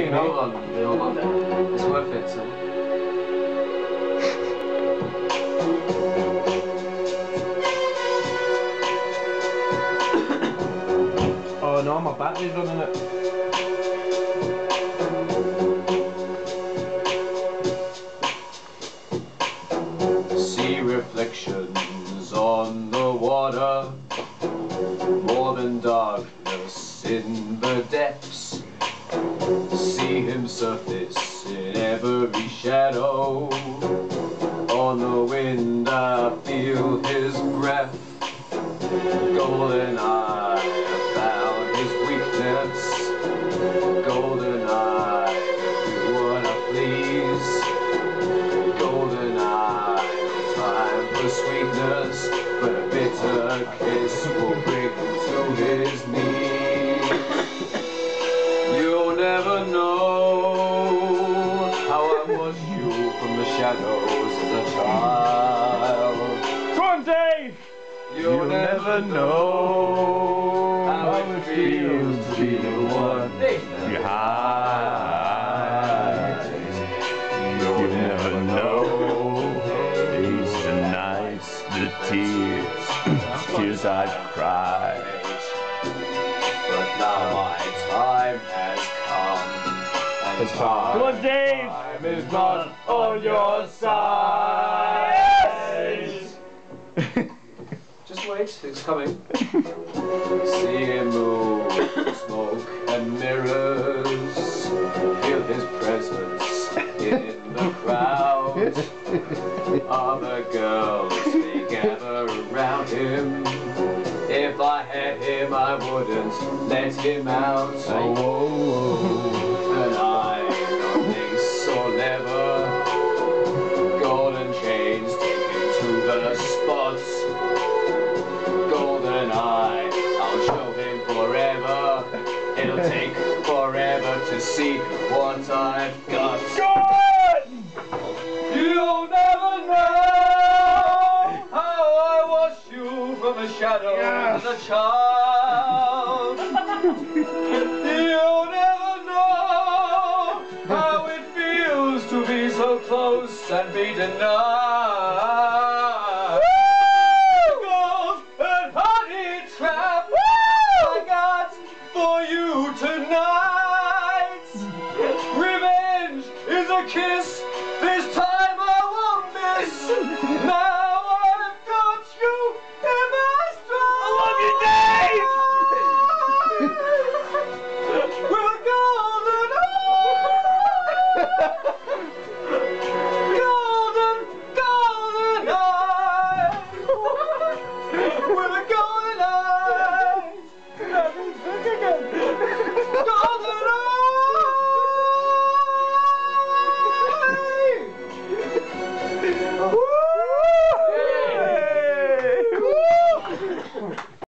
you Hold know. on, hold on. It's worth it. So. Oh no, my battery's running it. See reflections on the water, more than darkness in the depths. See him surface in every shadow. On the wind, I feel his breath. Golden eye found his weakness. Golden eye, everyone I please. Golden eye, time for sweetness, but a bitter kiss will bring him to his knees. From the shadows as a child. Come on, Dave! You'll never know how it feels to be the one You hide. You never know. Days and nights, the tears, tears I've cried. But now my time has come. And It's time. Come on, Dave. Time is not on your side. Just wait, it's coming. See him move, smoke and mirrors. Feel his presence in the crowd. Other girls, they gather around him. If I had him, I wouldn't let him out. And I, to see what I've got. You'll never know how I watched you from a shadow as a child. You'll never know how it feels to be so close and be denied. kiss. This time I won't miss.